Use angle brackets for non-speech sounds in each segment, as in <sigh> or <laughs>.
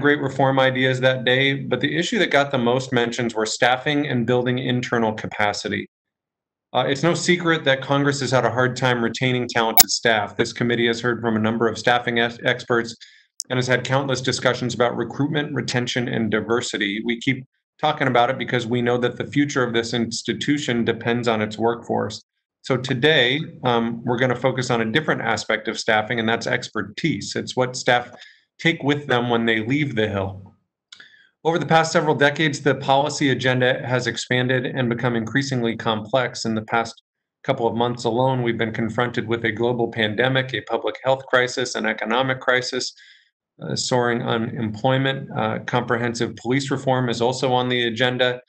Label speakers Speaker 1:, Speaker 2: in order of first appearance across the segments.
Speaker 1: great reform ideas that day, but the issue that got the most mentions were staffing and building internal capacity. Uh, it's no secret that Congress has had a hard time retaining talented staff. This committee has heard from a number of staffing experts and has had countless discussions about recruitment, retention, and diversity. We keep talking about it because we know that the future of this institution depends on its workforce. So today, um, we're going to focus on a different aspect of staffing, and that's expertise. It's what staff take with them when they leave the Hill. Over the past several decades, the policy agenda has expanded and become increasingly complex. In the past couple of months alone, we've been confronted with a global pandemic, a public health crisis, an economic crisis, uh, soaring unemployment. Uh, comprehensive police reform is also on the agenda.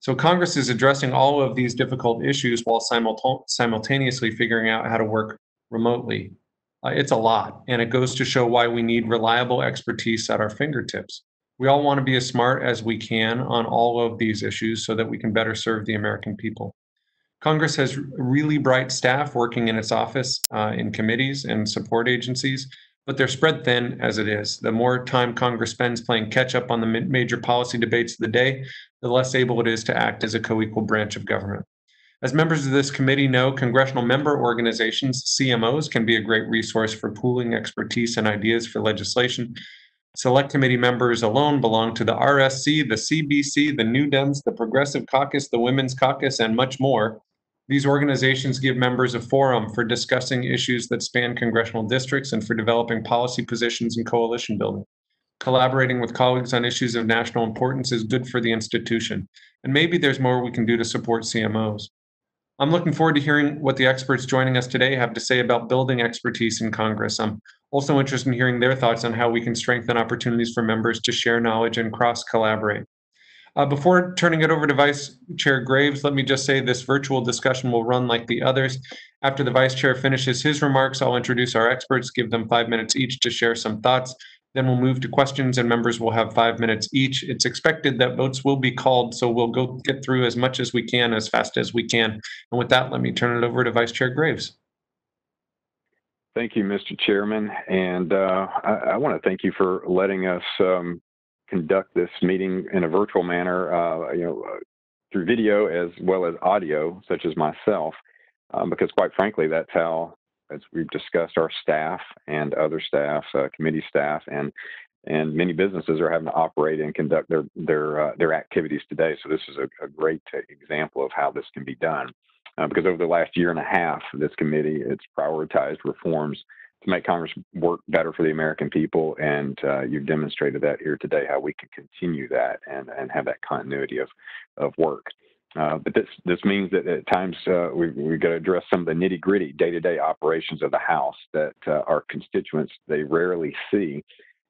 Speaker 1: So Congress is addressing all of these difficult issues while simultaneously figuring out how to work remotely. Uh, it's a lot, and it goes to show why we need reliable expertise at our fingertips. We all want to be as smart as we can on all of these issues so that we can better serve the American people. Congress has really bright staff working in its office, uh, in committees and support agencies, but they're spread thin as it is. The more time Congress spends playing catch up on the major policy debates of the day, the less able it is to act as a co equal branch of government. As members of this committee know, congressional member organizations, CMOs, can be a great resource for pooling expertise and ideas for legislation. Select committee members alone belong to the RSC, the CBC, the New Dems, the Progressive Caucus, the Women's Caucus, and much more. These organizations give members a forum for discussing issues that span congressional districts and for developing policy positions and coalition building. Collaborating with colleagues on issues of national importance is good for the institution, and maybe there's more we can do to support CMOs. I'm looking forward to hearing what the experts joining us today have to say about building expertise in Congress. I'm also interested in hearing their thoughts on how we can strengthen opportunities for members to share knowledge and cross collaborate. Uh, before turning it over to Vice Chair Graves, let me just say this virtual discussion will run like the others. After the Vice Chair finishes his remarks, I'll introduce our experts, give them five minutes each to share some thoughts. Then we'll move to questions and members will have five minutes each. It's expected that votes will be called, so we'll go get through as much as we can, as fast as we can. And with that, let me turn it over to Vice Chair Graves.
Speaker 2: Thank you, Mr. Chairman. And uh, I, I want to thank you for letting us um, conduct this meeting in a virtual manner, uh, you know, uh, through video as well as audio, such as myself, um, because quite frankly, that's how as we've discussed, our staff and other staff, uh, committee staff, and and many businesses are having to operate and conduct their their uh, their activities today. So this is a, a, great example of how this can be done. Uh, because over the last year and a half, this committee it's prioritized reforms to make Congress work better for the American people, and uh, you've demonstrated that here today how we can continue that and and have that continuity of of work. Uh, but this this means that at times uh, we we got to address some of the nitty gritty day to day operations of the House that uh, our constituents they rarely see,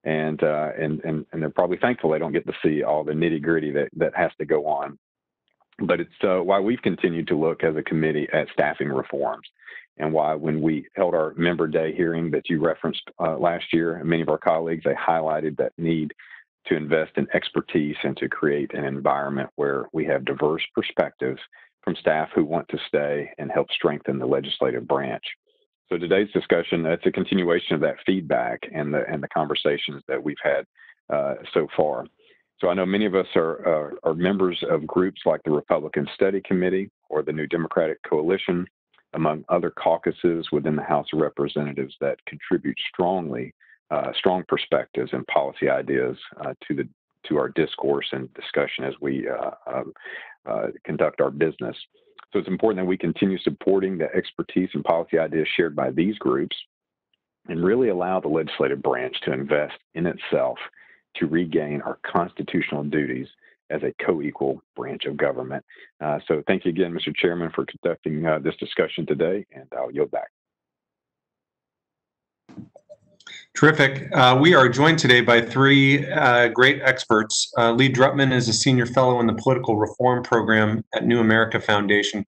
Speaker 2: and uh, and and and they're probably thankful they don't get to see all the nitty gritty that that has to go on. But it's uh, why we've continued to look as a committee at staffing reforms, and why when we held our member day hearing that you referenced last year, many of our colleagues they highlighted that need to invest in expertise and to create an environment where we have diverse perspectives from staff who want to stay and help strengthen the legislative branch. So today's discussion, that's a continuation of that feedback and the and the conversations that we've had uh, so far. So I know many of us are, uh, are members of groups like the Republican Study Committee or the New Democratic Coalition, among other caucuses within the House of Representatives that contribute strongly uh, strong perspectives and policy ideas uh, to the to our discourse and discussion as we uh, um, uh, conduct our business. So it's important that we continue supporting the expertise and policy ideas shared by these groups and really allow the legislative branch to invest in itself to regain our constitutional duties as a co-equal branch of government. Uh, so thank you again, Mr. Chairman, for conducting uh, this discussion today, and I'll yield back.
Speaker 1: Terrific. Uh, we are joined today by three uh, great experts. Uh, Lee Drutman is a senior fellow in the political reform program at New America Foundation.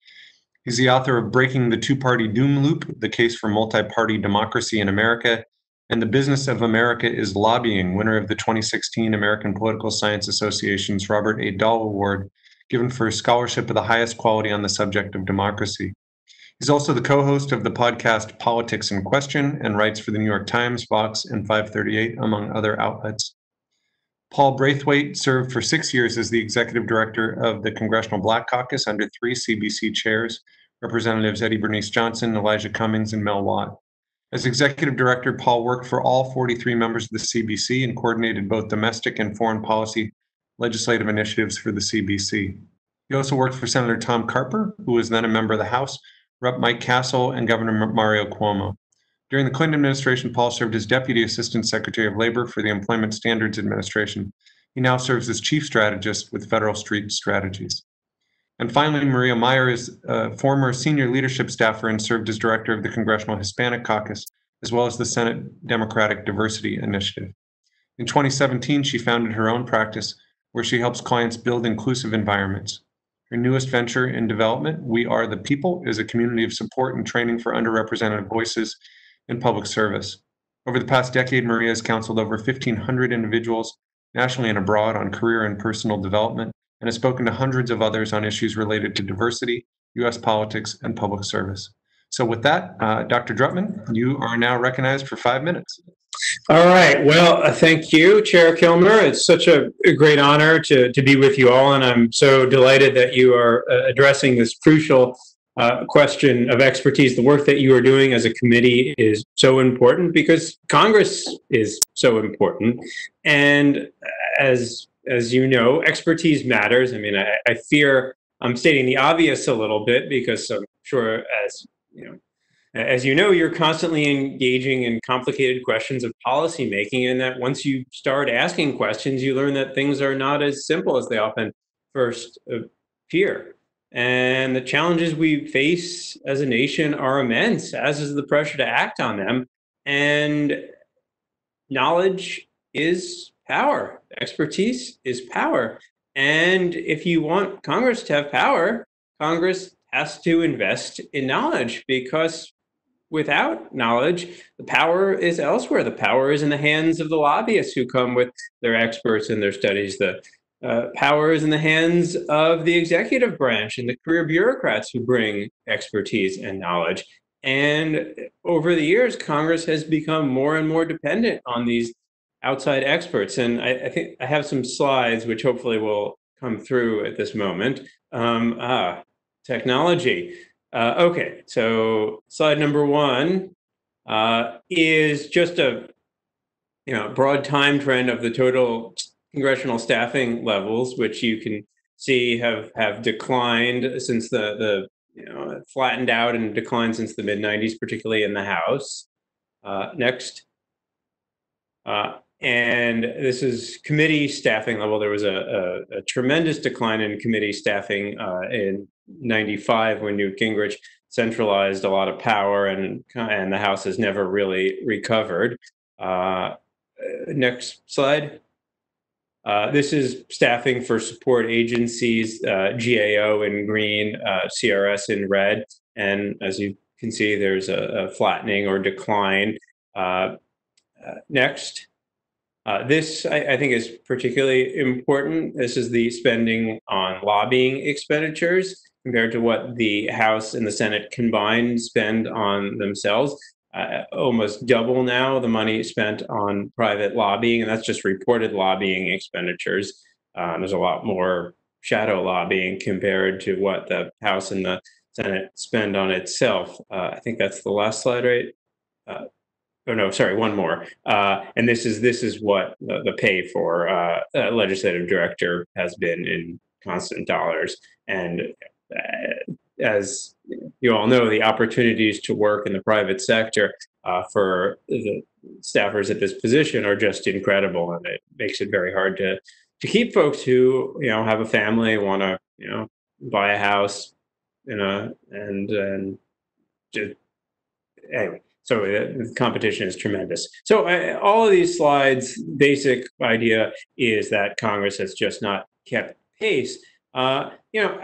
Speaker 1: He's the author of Breaking the Two Party Doom Loop The Case for Multi Party Democracy in America, and The Business of America is Lobbying, winner of the 2016 American Political Science Association's Robert A. Dahl Award, given for scholarship of the highest quality on the subject of democracy. He's also the co host of the podcast Politics in Question and writes for the New York Times, Vox, and 538, among other outlets. Paul Brathwaite served for six years as the executive director of the Congressional Black Caucus under three CBC chairs, Representatives Eddie Bernice Johnson, Elijah Cummings, and Mel Watt. As executive director, Paul worked for all 43 members of the CBC and coordinated both domestic and foreign policy legislative initiatives for the CBC. He also worked for Senator Tom Carper, who was then a member of the House, Rep. Mike Castle, and Governor Mario Cuomo. During the Clinton administration, Paul served as Deputy Assistant Secretary of Labor for the Employment Standards Administration. He now serves as Chief Strategist with Federal Street Strategies. And finally, Maria Meier is a former senior leadership staffer and served as director of the Congressional Hispanic Caucus, as well as the Senate Democratic Diversity Initiative. In 2017, she founded her own practice where she helps clients build inclusive environments. Her newest venture in development, We Are the People, is a community of support and training for underrepresented voices in public service. Over the past decade, Maria has counseled over 1,500 individuals nationally and abroad on career and personal development and has spoken to hundreds of others on issues related to diversity, U.S. politics, and public service. So, with that, uh, Dr. Drutman, you are now recognized for five minutes.
Speaker 3: All right. Well, uh, thank you, Chair Kilmer. It's such a, a, great honor to, to be with you all, and I'm so delighted that you are uh, addressing this crucial uh, question of expertise. The work that you are doing as a committee is so important because Congress is so important, and as as you know, expertise matters. I mean, I, I fear I'm stating the obvious a little bit because I'm sure, as you know, as you know, you're constantly engaging in complicated questions of policymaking, and that once you start asking questions, you learn that things are not as simple as they often first appear. And the challenges we face as a nation are immense, as is the pressure to act on them. And knowledge is power, expertise is power. And if you want Congress to have power, Congress has to invest in knowledge because without knowledge, the power is elsewhere. The power is in the hands of the lobbyists who come with their experts and their studies. The uh, power is in the hands of the executive branch and the career bureaucrats who bring expertise and knowledge. And over the years, Congress has become more and more dependent on these outside experts. And I, I think I have some slides which hopefully will come through at this moment. Um, ah, technology. Uh, okay, so slide number one uh, is just a you know broad time trend of the total congressional staffing levels, which you can see have have declined since the the you know flattened out and declined since the mid 90s, particularly in the House. Uh, next. Uh, and this is committee staffing level. There was a, a, a tremendous decline in committee staffing uh, in 95 when Newt Gingrich centralized a lot of power and, and the House has never really recovered. Uh, next slide. Uh, this is staffing for support agencies, uh, GAO in green, uh, CRS in red. And as you can see, there's a, a flattening or decline. Uh, uh, next. Uh, this, I, I, think, is particularly important. This is the spending on lobbying expenditures compared to what the House and the Senate combined spend on themselves. Uh, almost double now the money spent on private lobbying, and that's just reported lobbying expenditures. Um, there's a lot more shadow lobbying compared to what the House and the Senate spend on itself. Uh, I think that's the last slide, right? Uh, oh no, sorry, one more. Uh, and this is this is what the, the pay for uh, legislative director has been in constant dollars. And uh, as you all know, the opportunities to work in the private sector uh, for the staffers at this position are just incredible, and it makes it very hard to to keep folks who you know have a family, want to you know buy a house, and and just anyway. So the competition is tremendous. So uh, all of these slides, basic idea is that Congress has just not kept pace. Uh, you know,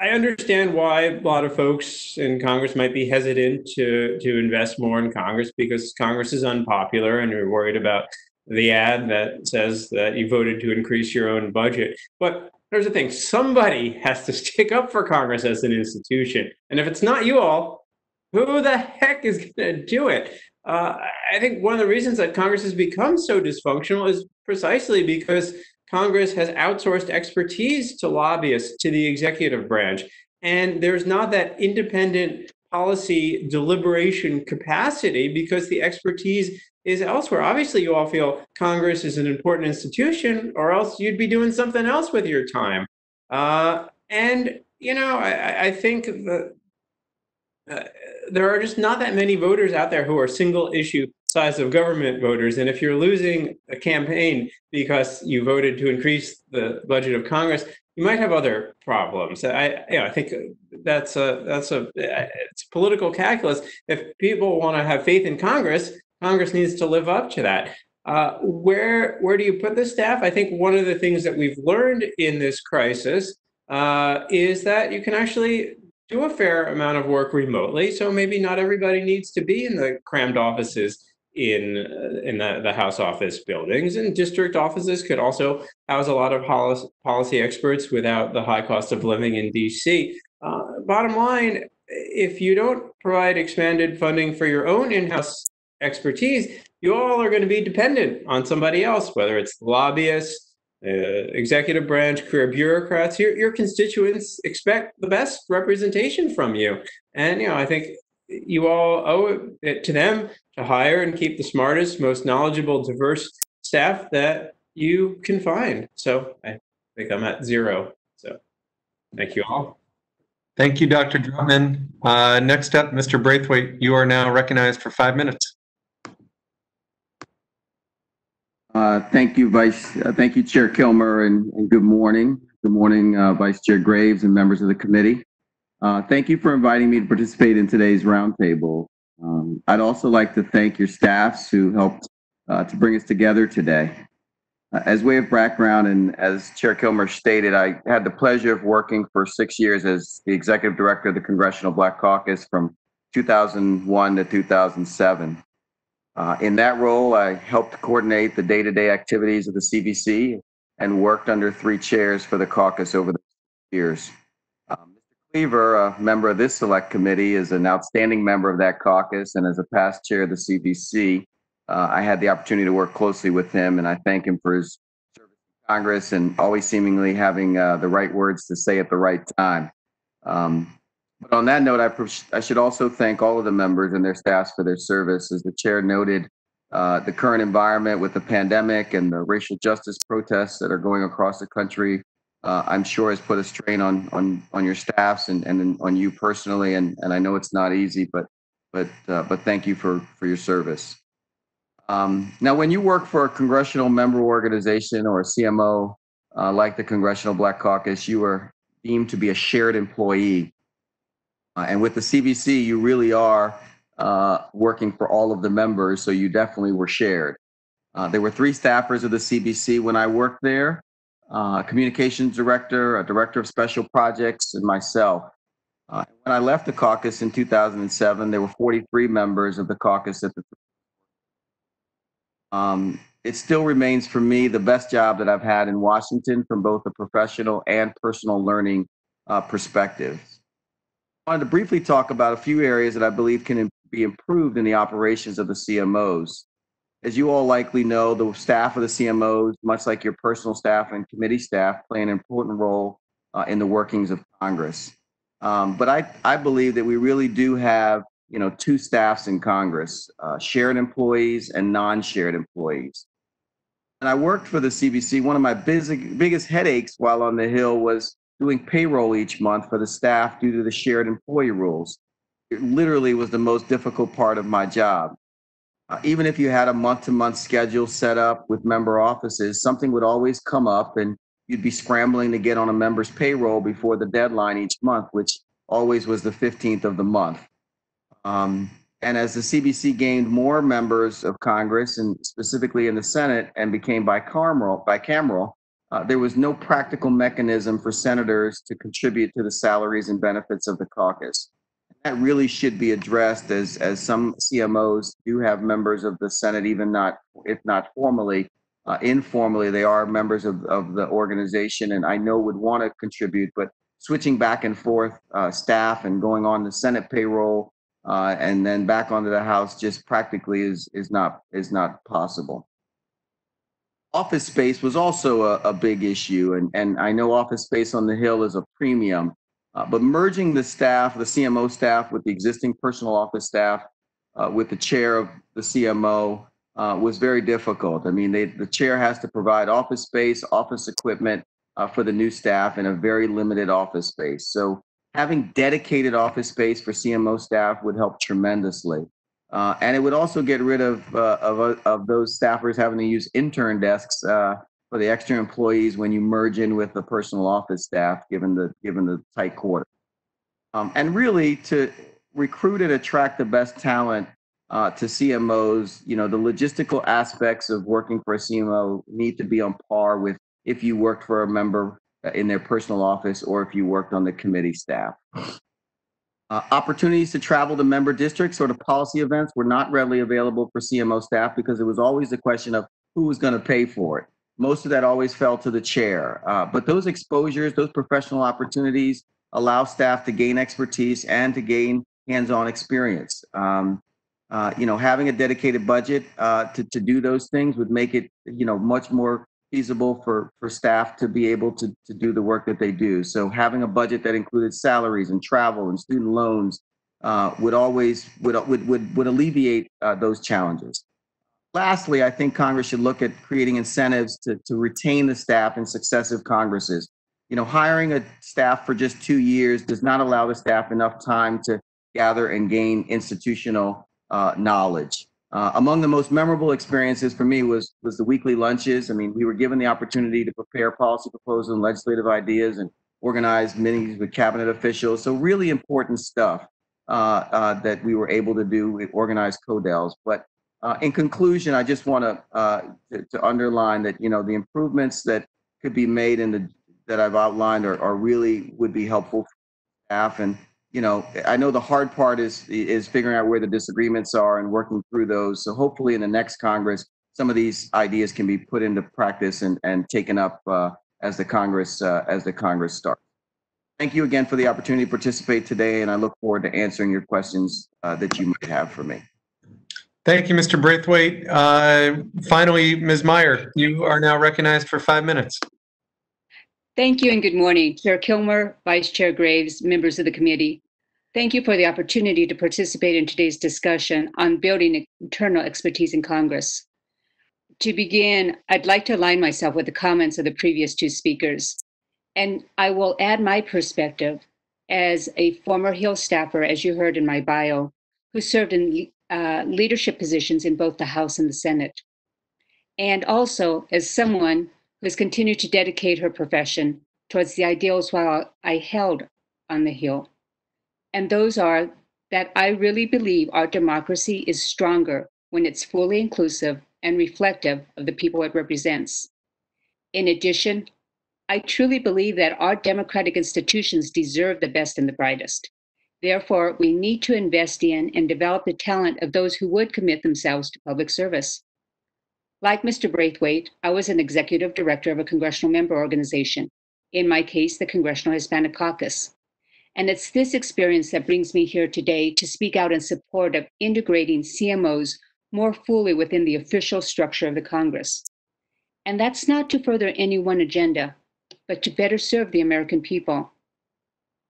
Speaker 3: I understand why a lot of folks in Congress might be hesitant to to invest more in Congress because Congress is unpopular and you're worried about the ad that says that you voted to increase your own budget. But there's the thing somebody has to <laughs> stick up for Congress as an institution. And if it's not you all, who the heck is going to do it? uh, I think one of the reasons that Congress has become so dysfunctional is precisely because Congress has outsourced expertise to lobbyists, to the executive branch. And there's not that independent policy deliberation capacity because the expertise is elsewhere. Obviously, you all feel Congress is an important institution, or else you'd be doing something else with your time. Uh, and, you know, I, I think that uh, there are just not that many voters out there who are single issue size of government voters. And if you're losing a campaign because you voted to increase the budget of Congress, you might have other problems. I, you know, I think that's a that's a it's political calculus. If people want to have faith in Congress, Congress needs to live up to that. Uh, where where do you put the staff? I think one of the things that we've learned in this crisis uh, is that you can actually do a fair amount of work remotely. So maybe not everybody needs to be in the crammed offices in in the, the House office buildings, and district offices could also house a lot of policy, policy experts without the high cost of living in DC. Uh, bottom line, if you don't provide expanded funding for your own in-house expertise, you all are going to be dependent on somebody else, whether it's lobbyists, uh, executive branch, career bureaucrats. Your, your constituents expect the best representation from you. And, you know, I think you all owe it to them to hire and keep the smartest, most knowledgeable, diverse staff that you can find. So I think I'm at zero. So thank you all.
Speaker 1: Thank you, Dr. Drutman. Uh, next up, Mr. Brathwaite, you are now recognized for five minutes.
Speaker 4: Uh, thank you, Vice. Uh, thank you, Chair Kilmer, and, and good morning. Good morning, uh, Vice Chair Graves and members of the committee. Uh, thank you for inviting me to participate in today's roundtable. Um, I'd also like to thank your staffs who helped uh, to bring us together today. Uh, as way of background, and as Chair Kilmer stated, I had the pleasure of working for six years as the executive director of the Congressional Black Caucus from 2001 to 2007. Uh, in that role, I helped coordinate the day-to-day activities of the CBC and worked under three chairs for the caucus over the years. Cleaver, a member of this select committee, is an outstanding member of that caucus, and as a past chair of the CBC, uh, I had the opportunity to work closely with him, and I thank him for his service in Congress and always seemingly having uh, the right words to say at the right time. Um, but on that note, I, I, should also thank all of the members and their staffs for their service. As the chair noted, uh, the current environment with the pandemic and the racial justice protests that are going across the country uh, I'm sure has put a strain on on on your staffs and and on you personally. And and I know it's not easy, but but uh, but thank you for for your service. Um, now, when you work for a congressional member organization or a CMO uh, like the Congressional Black Caucus, you are deemed to be a shared employee. Uh, and with the CBC, you really are uh, working for all of the members, so you definitely were shared. Uh, there were three staffers of the CBC when I worked there uh, communications director, a director of special projects, and myself. Uh, when I left the caucus in 2007, there were 43 members of the caucus at the. Um, it still remains for me the best job that I've had in Washington from both a professional and personal learning uh, perspective. I wanted to briefly talk about a few areas that I believe can be improved in the operations of the CMOs. As you all likely know, the staff of the CMOs, much like your personal staff and committee staff, play an important role uh, in the workings of Congress. Um, but I, I believe that we really do have, you know, two staffs in Congress, uh, shared employees and non-shared employees. And I worked for the CBC. One of my busy, biggest headaches while on the Hill was doing payroll each month for the staff due to the shared employee rules. It literally was the most difficult part of my job. Uh, even if you had a month to month schedule set up with member offices, something would always come up and you'd be scrambling to get on a member's payroll before the deadline each month, which always was the 15th of the month. Um, and as the CBC gained more members of Congress and specifically in the Senate and became bicameral, bicameral uh, there was no practical mechanism for senators to contribute to the salaries and benefits of the caucus that really should be addressed as as some CMOs do have members of the Senate, even not if not formally, uh, informally they are members of, of the organization, and I know would want to contribute. But switching back and forth uh, staff and going on the Senate payroll uh, and then back onto the House just practically is is not is not possible. Office space was also a, a big issue, and and I know office space on the Hill is a premium, uh, but merging the staff, the CMO staff, with the existing personal office staff, uh, with the chair of the CMO, uh, was very difficult. I mean, they, the chair has to provide office space, office equipment uh, for the new staff in a very limited office space. So having dedicated office space for CMO staff would help tremendously. Uh, and it would also get rid of, uh, of, of those staffers having to use intern desks for the extra employees when you merge in with the personal office staff, given the, given the tight quarter. Um, and really to recruit and attract the best talent uh, to CMOs, you know, the logistical aspects of working for a CMO need to be on par with if you worked for a member uh, in their personal office or if you worked on the committee staff. Uh, opportunities to travel to member districts or to policy events were not readily available for CMO staff because it was always a question of who was going to pay for it. Most of that always fell to the chair. Uh, but those exposures, those professional opportunities allow staff to gain expertise and to gain hands-on experience. Um, uh, you know, having a dedicated budget uh, to, to do those things would make it, you know, much more feasible for, for staff to be able to, to do the work that they do. So having a budget that included salaries and travel and student loans uh, would always, would, would, would, would alleviate uh, those challenges. Lastly, I think Congress should look at creating incentives to, to retain the staff in successive Congresses. You know, hiring a staff for just two years does not allow the staff enough time to gather and gain institutional uh, knowledge. Uh, among the most memorable experiences for me was was the weekly lunches. I mean, we were given the opportunity to prepare policy proposals and legislative ideas and organize meetings with cabinet officials. So really important stuff uh, uh, that we were able to do with organized CODELs. But uh, in conclusion, I just want uh, to, to underline that you know the improvements that could be made in the that I've outlined are, are really would be helpful for staff and you know, I know the hard part is is figuring out where the disagreements are and working through those. So hopefully, in the next Congress, some of these ideas can be put into practice and and taken up uh, as the Congress uh, as the Congress starts. Thank you again for the opportunity to participate today, and I look forward to answering your questions uh, that you might have for me.
Speaker 1: Thank you, Mr. Brathwaite. Uh, finally, Ms. Meier, you are now recognized for five minutes.
Speaker 5: Thank you and good morning, Chair Kilmer, Vice Chair Graves, members of the committee. Thank you for the opportunity to participate in today's discussion on building internal expertise in Congress. To begin, I'd like to align myself with the comments of the previous two speakers, and I will add my perspective as a former Hill staffer, as you heard in my bio, who served in uh, leadership positions in both the House and the Senate, and also as someone who has continued to dedicate her profession towards the ideals while I held on the Hill. And those are that I really believe our democracy is stronger when it's fully inclusive and reflective of the people it represents. In addition, I truly believe that our democratic institutions deserve the best and the brightest. Therefore, we need to invest in and develop the talent of those who would commit themselves to public service. Like Mr. Brathwaite, I was an executive director of a congressional member organization, in my case, the Congressional Hispanic Caucus. And it's this experience that brings me here today to speak out in support of integrating CMOs more fully within the official structure of the Congress. And that's not to further any one agenda, but to better serve the American people.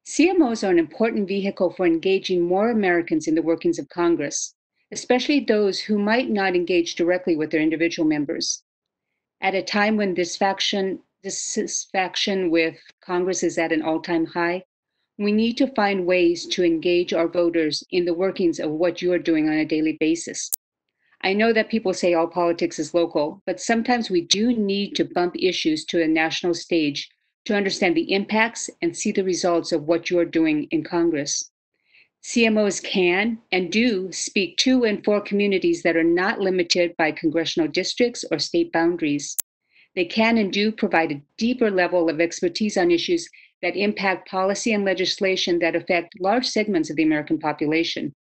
Speaker 5: CMOs are an important vehicle for engaging more Americans in the workings of Congress especially those who might not engage directly with their individual members. At a time when dissatisfaction, dissatisfaction with Congress is at an all time high, we need to find ways to engage our voters in the workings of what you are doing on a daily basis. I know that people say all politics is local, but sometimes we do need to bump issues to a national stage to understand the impacts and see the results of what you are doing in Congress. CMOs can and do speak to and for communities that are not limited by congressional districts or state boundaries. They can and do provide a deeper level of expertise on issues that impact policy and legislation that affect large segments of the American population.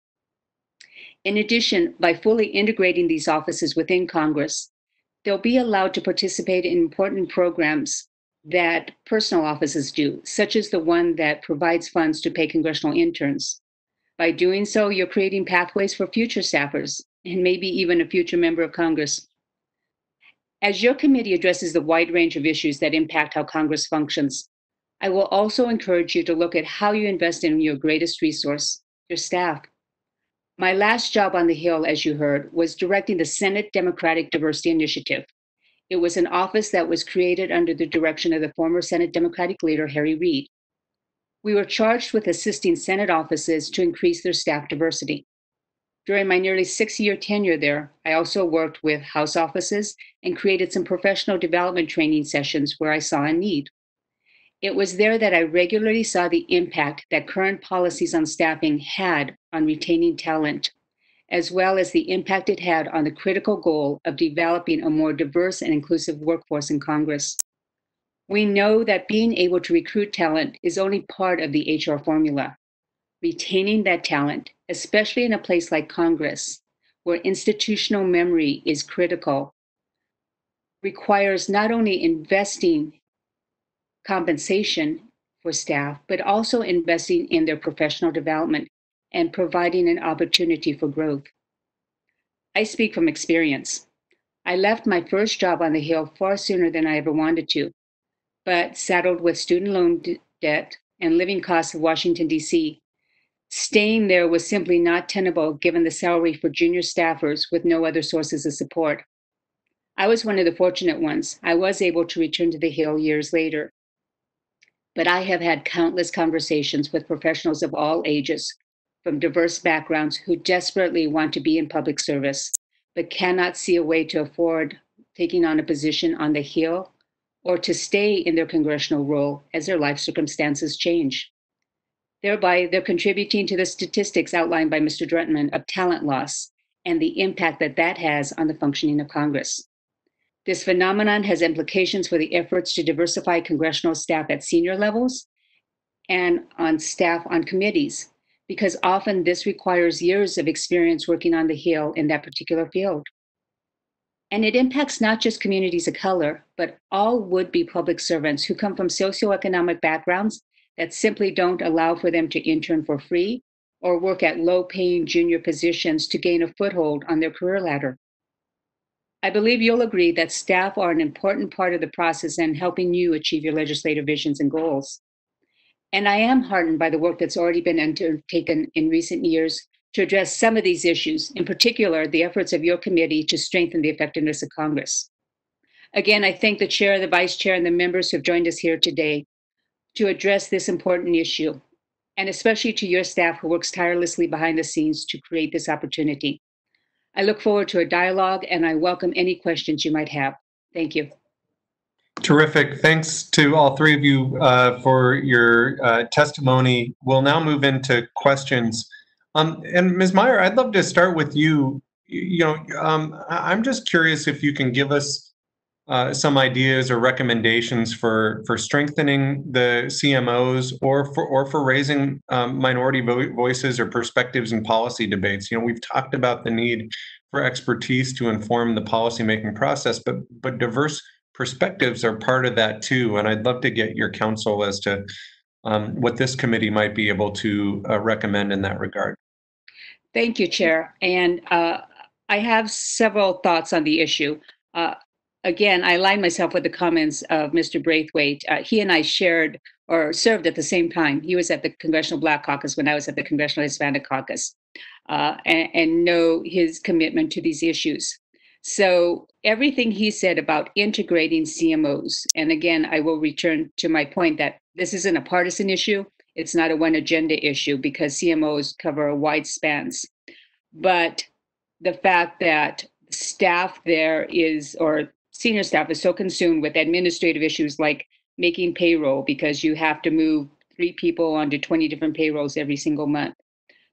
Speaker 5: In addition, by fully integrating these offices within Congress, they'll be allowed to participate in important programs that personal offices do, such as the one that provides funds to pay congressional interns. By doing so, you're creating pathways for future staffers and maybe even a future member of Congress. As your committee addresses the wide range of issues that impact how Congress functions, I will also encourage you to look at how you invest in your greatest resource, your staff. My last job on the Hill, as you heard, was directing the Senate Democratic Diversity Initiative. It was an office that was created under the direction of the former Senate Democratic leader, Harry Reid. We were charged with assisting Senate offices to increase their staff diversity. During my nearly six year tenure there, I also worked with House offices and created some professional development training sessions where I saw a need. It was there that I regularly saw the impact that current policies on staffing had on retaining talent, as well as the impact it had on the critical goal of developing a more diverse and inclusive workforce in Congress. We know that being able to recruit talent is only part of the HR formula. Retaining that talent, especially in a place like Congress, where institutional memory is critical, requires not only investing compensation for staff, but also investing in their professional development and providing an opportunity for growth. I speak from experience. I left my first job on the Hill far sooner than I ever wanted to, but saddled with student loan d- debt and living costs of Washington, D.C., staying there was simply not tenable given the salary for junior staffers with no other sources of support. I was one of the fortunate ones. I was able to return to the Hill years later but I have had countless conversations with professionals of all ages from diverse backgrounds who desperately want to be in public service, but cannot see a way to afford taking on a position on the Hill or to stay in their congressional role as their life circumstances change. Thereby, they're contributing to the statistics outlined by Mr. Drutman of talent loss and the impact that that has on the functioning of Congress. This phenomenon has implications for the efforts to diversify congressional staff at senior levels and on staff on committees, because often this requires years of experience working on the Hill in that particular field. And it impacts not just communities of color, but all would be public servants who come from socioeconomic backgrounds that simply don't allow for them to intern for free or work at low paying junior positions to gain a foothold on their career ladder. I believe you'll agree that staff are an important part of the process in helping you achieve your legislative visions and goals. And I am heartened by the work that's already been undertaken in recent years to address some of these issues, in particular, the efforts of your committee to strengthen the effectiveness of Congress. Again, I thank the chair, the vice chair, and the members who have joined us here today to address this important issue, and especially to your staff who works tirelessly behind the scenes to create this opportunity. I look forward to a dialogue and I welcome any questions you might have. Thank you.
Speaker 1: Terrific. Thanks to all three of you uh, for your uh, testimony. We'll now move into questions. Um, and Ms. Meier, I'd love to start with you. You know, um, I'm just curious if you can give us uh, some ideas or recommendations for for strengthening the CMOs or for or for raising um, minority vo- voices or perspectives in policy debates. You know, we've talked about the need for expertise to inform the policymaking process, but but diverse perspectives are part of that too. And I'd love to get your counsel as to um, what this committee might be able to uh, recommend in that regard.
Speaker 5: Thank you, Chair. And uh, I have several thoughts on the issue. Uh, again, I align myself with the comments of Mr. Brathwaite. Uh, he and I shared or served at the same time. He was at the Congressional Black Caucus when I was at the Congressional Hispanic Caucus, uh, and, and know his commitment to these issues. So everything he said about integrating CMOs, and again, I will return to my point that this isn't a partisan issue. It's not a one agenda issue because CMOs cover a wide spans. But the fact that staff there is, or senior staff is so consumed with administrative issues like making payroll because you have to move three people onto 20 different payrolls every single month.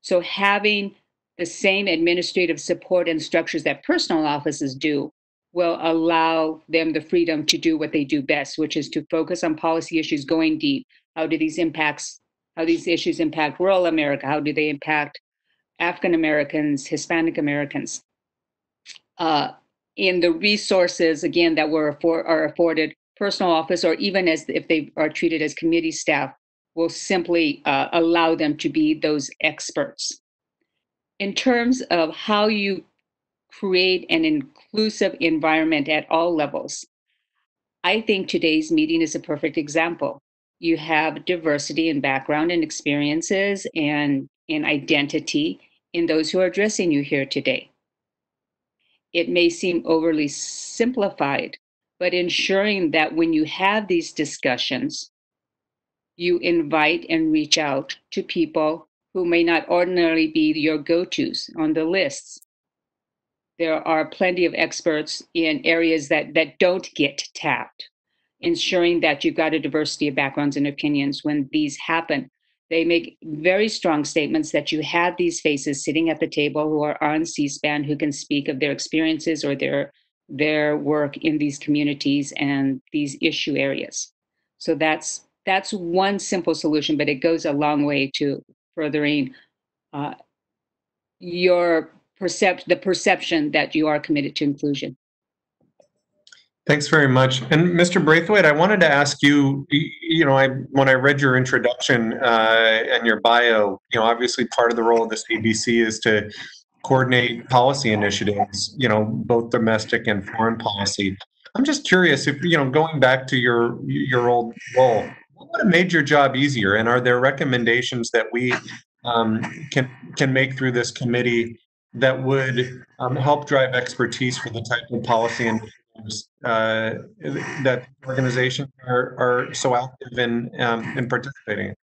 Speaker 5: So having the same administrative support and structures that personal offices do will allow them the freedom to do what they do best, which is to focus on policy issues going deep. How do these impacts, how these issues impact rural America? How do they impact African Americans, Hispanic Americans? Uh, in the resources again that were are afforded personal office or even as if they are treated as committee staff will simply uh, allow them to be those experts. In terms of how you create an inclusive environment at all levels, I think today's meeting is a perfect example. You have diversity in background and experiences and in identity in those who are addressing you here today. It may seem overly simplified, but ensuring that when you have these discussions, you invite and reach out to people who may not ordinarily be your go tos on the lists. There are plenty of experts in areas that, that don't get tapped, ensuring that you've got a diversity of backgrounds and opinions when these happen. They make very strong statements that you have these faces sitting at the table who are on C-SPAN who can speak of their experiences or their their work in these communities and these issue areas. So that's that's one simple solution, but it goes a long way to furthering uh, your percept the perception that you are committed to inclusion.
Speaker 1: Thanks very much. And Mr. Brathwaite, I wanted to ask you, you know, I when I read your introduction uh, and your bio, you know, obviously part of the role of the CBC is to coordinate policy initiatives, you know, both domestic and foreign policy. I'm just curious if, you know, going back to your your old role, what would have made your job easier? And are there recommendations that we um, can can make through this committee that would um, help drive expertise for the type of policy and uh, that organizations are, are so active in um, in participating?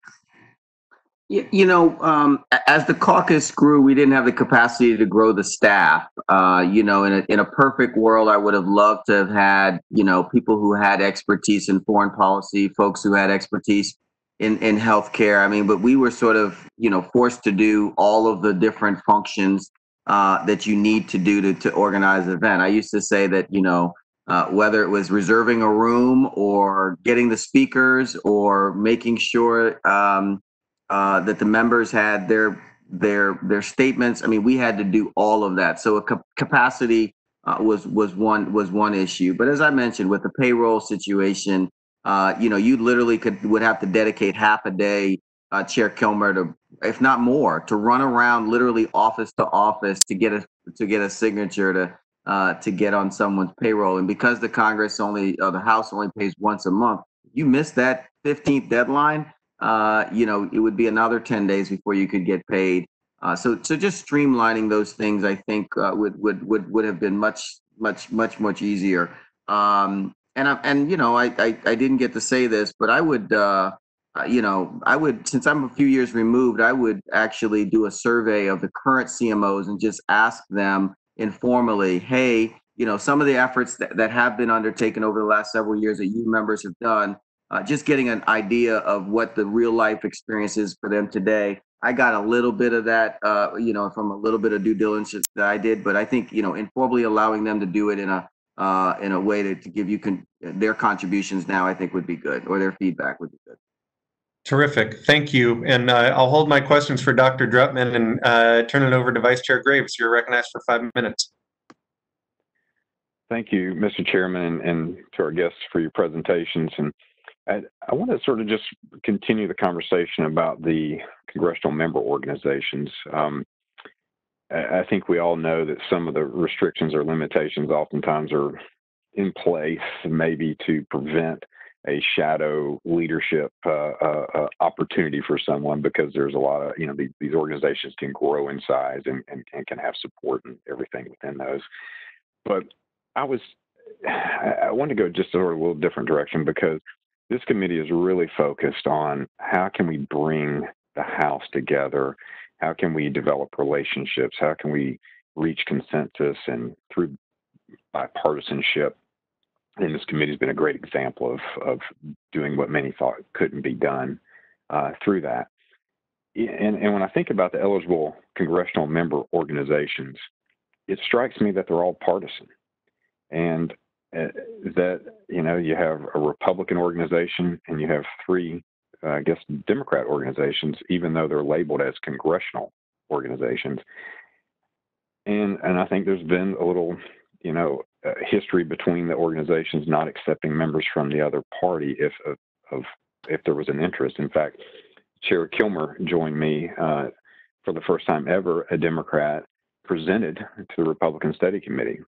Speaker 4: You, you know, um, as the caucus grew, we didn't have the capacity to grow the staff. Uh, you know, in a, in a perfect world, I would have loved to have had, you know, people who had expertise in foreign policy, folks who had expertise in, in healthcare. I mean, but we were sort of, you know, forced to do all of the different functions uh, that you need to do to, to organize an event. I used to say that, you know, uh, whether it was reserving a room or getting the speakers or making sure um, uh, that the members had their their their statements. I mean, we had to do all of that. So a capacity uh, was was one was one issue. But as I mentioned, with the payroll situation, uh, you know, you literally could would have to dedicate half a day, uh, Chair Kilmer, to if not more, to run around literally office to office to get a to get a signature to uh, to get on someone's payroll. And because the Congress only, uh, the House only pays once a month, you miss that 15th deadline, uh, you know, it would be another 10 days before you could get paid. Uh, so, so just streamlining those things, I think, uh, would would would would have been much, much, much, much easier. Um, and I, and you know, I, I I didn't get to say this, but I would, uh, you know, I would since I'm a few years removed, I would actually do a survey of the current CMOs and just ask them informally, hey, you know, some of the efforts that, that have been undertaken over the last several years that you members have done, uh, just getting an idea of what the real life experience is for them today. I got a little bit of that, uh, you know, from a little bit of due diligence that I did, but I think, you know, informally allowing them to do it in a uh, in a way to, to give you con- their contributions now, I think would be good, or their feedback would be good.
Speaker 1: Terrific. Thank you. And uh, I'll hold my questions for Dr. Drutman and uh, turn it over to Vice Chair Graves. You're recognized for five minutes.
Speaker 2: Thank you, Mr. Chairman, and, to our guests for your presentations. And I, I, want to sort of just continue the conversation about the congressional member organizations. Um, I think we all know that some of the restrictions or limitations oftentimes are in place, maybe to prevent a shadow leadership uh, uh, uh, opportunity for someone because there's a lot of you know these, these organizations can grow in size and, and, and, can have support and everything within those. But i was i want to go just sort of a little different direction because this committee is really focused on how can we bring the house together? How can we develop relationships? How can we reach consensus and through bipartisanship and this committee has been a great example of of doing what many thought couldn't be done uh, through that. And, and when I think about the eligible congressional member organizations, it strikes me that they're all partisan, and uh, that you know you have a Republican organization and you have three, uh, I guess, Democrat organizations, even though they're labeled as congressional organizations. And and I think there's been a little, you know, uh, history between the organizations not accepting members from the other party if of, of if there was an interest. In fact, Chair Kilmer joined me uh, for the first time ever, a Democrat presented to the Republican Study Committee.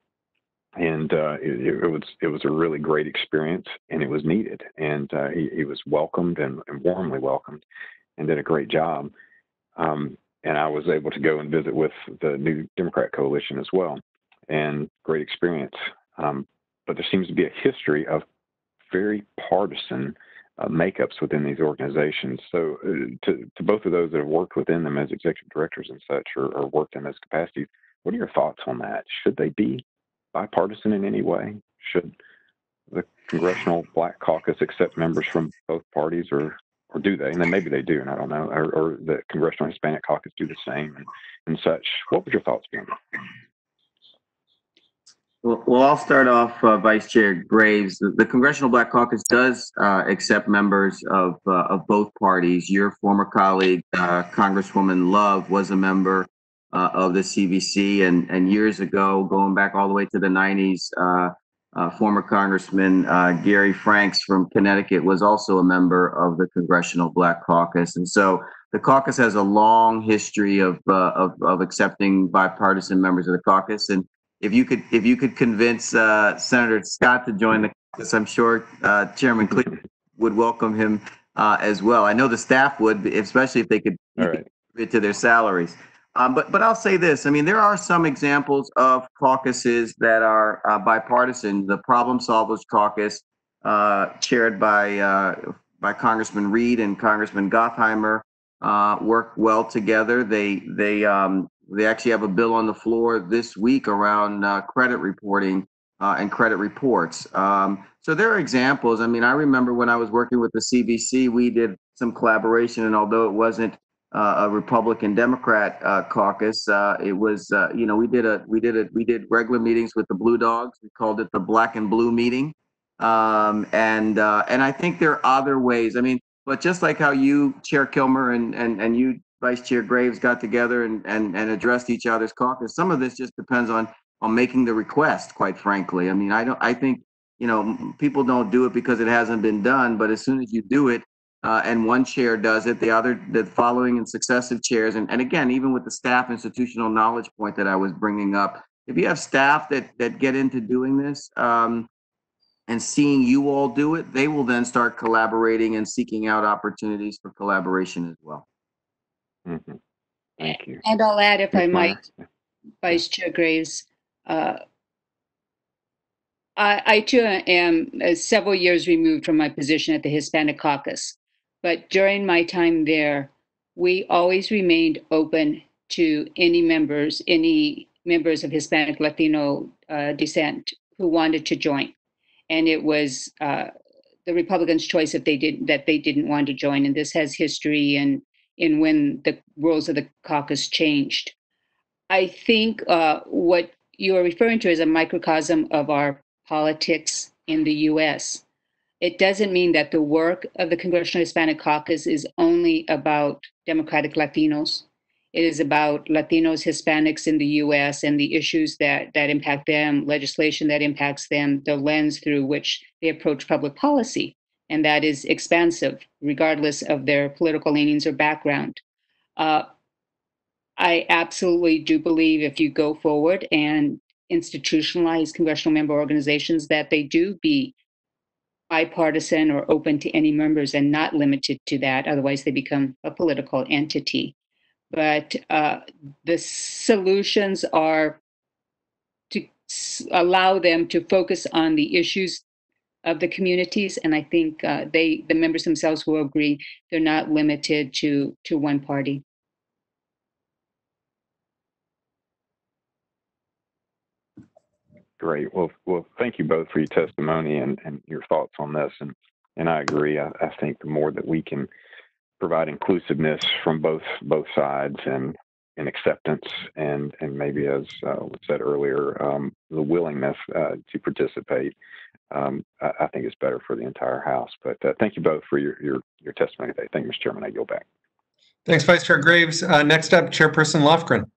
Speaker 2: And uh, it, it, was it was a really great experience, and it was needed. And uh, he, he, was welcomed and, and, warmly welcomed, and did a great job. Um, and I was able to go and visit with the new Democrat coalition as well, and great experience. Um, but there seems to be a history of very partisan uh, makeups within these organizations. So, uh, to, to both of those that have worked within them as executive directors and such, or, or worked in those capacities, what are your thoughts on that? Should they be bipartisan in any way? Should the Congressional Black Caucus accept members from both parties, or or do they? And then maybe they do, and I don't know. Or, or the Congressional Hispanic Caucus do the same, and, and such. What would your thoughts be on that?
Speaker 4: Well, I'll start off, uh, Vice Chair Graves. The, the, Congressional Black Caucus does uh, accept members of uh, of both parties. Your former colleague, uh, Congresswoman Love, was a member uh, of the CBC, and and years ago, going back all the way to the '90s, uh, former Congressman Gary Franks from Connecticut was also a member of the Congressional Black Caucus, and so the caucus has a long history of of, of accepting bipartisan members of the caucus and if you could if you could convince uh, Senator Scott to join the caucus, I'm sure uh, Chairman Cleaver would welcome him uh, as well. I know the staff would, especially if they could
Speaker 2: right.
Speaker 4: it to their salaries. Um, but but I'll say this: I mean, there are some examples of caucuses that are uh, bipartisan. The Problem Solvers Caucus, uh, chaired by uh, by Congressman Reed and Congressman Gottheimer, work well together. They they um, they actually have a bill on the floor this week around uh, credit reporting uh, and credit reports. Um, so there are examples. I mean, I remember when I was working with the CBC, we did some collaboration, and although it wasn't uh, a Republican Democrat uh, caucus, uh, it was uh, you know we did a we did a we did regular meetings with the Blue Dogs. We called it the Black and Blue meeting, um, and and I think there are other ways. I mean, but just like how you, Chair Kilmer, and and and you, Vice Chair Graves got together and, and, and addressed each other's caucus. Some of this just depends on on making the request, quite frankly. I mean, I don't I think, you know, people don't do it because it hasn't been done, but as soon as you do it, uh, and one chair does it, the other, the following and successive chairs, and, and again, even with the staff institutional knowledge point that I was bringing up, if you have staff that that get into doing this um, and seeing you all do it, they will then start collaborating and seeking out opportunities for collaboration as well.
Speaker 2: Mhm. Thank you.
Speaker 5: And I'll add, if I might, Vice Chair Graves, uh, I, I too am uh, several years removed from my position at the Hispanic Caucus. But during my time there, we always remained open to any members, any members of Hispanic Latino uh, descent who wanted to join. And it was uh, the Republicans' choice if they did that they didn't want to join. And this has history and in when the rules of the caucus changed. I think uh, what you are referring to is a microcosm of our politics in the US. It doesn't mean that the work of the Congressional Hispanic Caucus is only about Democratic Latinos. It is about Latinos, Hispanics in the US and the issues that, that impact them, legislation that impacts them, the lens through which they approach public policy and that is expansive, regardless of their political leanings or background. Uh, I absolutely do believe if you go forward and institutionalize congressional member organizations, that they do be bipartisan or open to any members and not limited to that. Otherwise, they become a political entity. But uh, the solutions are to allow them to focus on the issues of the communities, and I think uh, they, the members themselves, will agree they're not limited to to one party.
Speaker 2: Great. Well, well, thank you both for your testimony and, and your thoughts on this. And and I agree. I, I think the more that we can provide inclusiveness from both both sides and and acceptance and and maybe as uh, was said earlier, um, the willingness uh, to participate um, I, I, think it's better for the entire House. But uh, thank you both for your, your, your testimony today. Thank you, Mr. Chairman. I yield back.
Speaker 1: Thanks, Vice Chair Graves. Uh, next up, Chairperson Lofgren.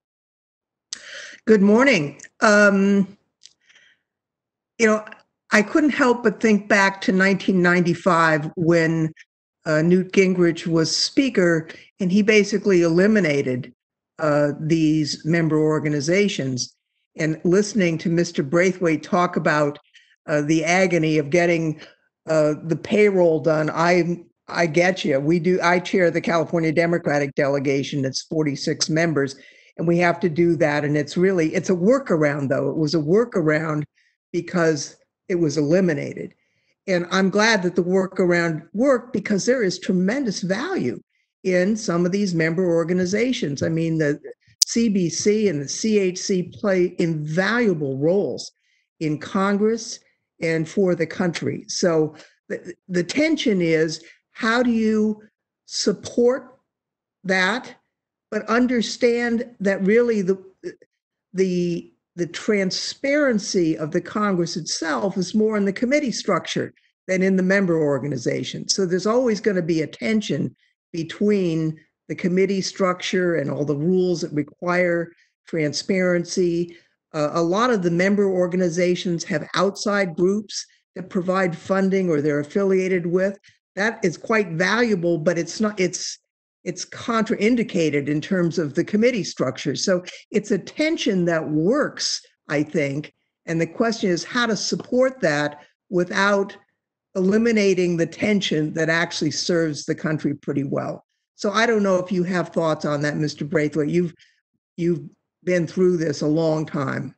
Speaker 6: Good morning. Um, you know, I couldn't help but think back to 1995 when uh, Newt Gingrich was Speaker, and he basically eliminated uh, these member organizations. And listening to Mr. Brathwaite talk about uh, the agony of getting uh, the payroll done, I I get you. We do. I chair the California Democratic delegation. It's 46 members, and we have to do that. And it's really it's a workaround, though. It was a workaround because it was eliminated. And I'm glad that the workaround worked because there is tremendous value in some of these member organizations. I mean, the CBC and the CHC play invaluable roles in Congress and for the country. So the, the tension is how do you support that, but understand that really the the the transparency of the Congress itself is more in the committee structure than in the member organization. So there's always going to be a tension between the committee structure and all the rules that require transparency. Uh, a lot of the member organizations have outside groups that provide funding or they're affiliated with. That is quite valuable, but it's not, it's it's contraindicated in terms of the committee structure. So it's a tension that works, I think. And the question is how to support that without eliminating the tension that actually serves the country pretty well. So I don't know if you have thoughts on that, Mr. Brathwaite. You've you've been through this a long time.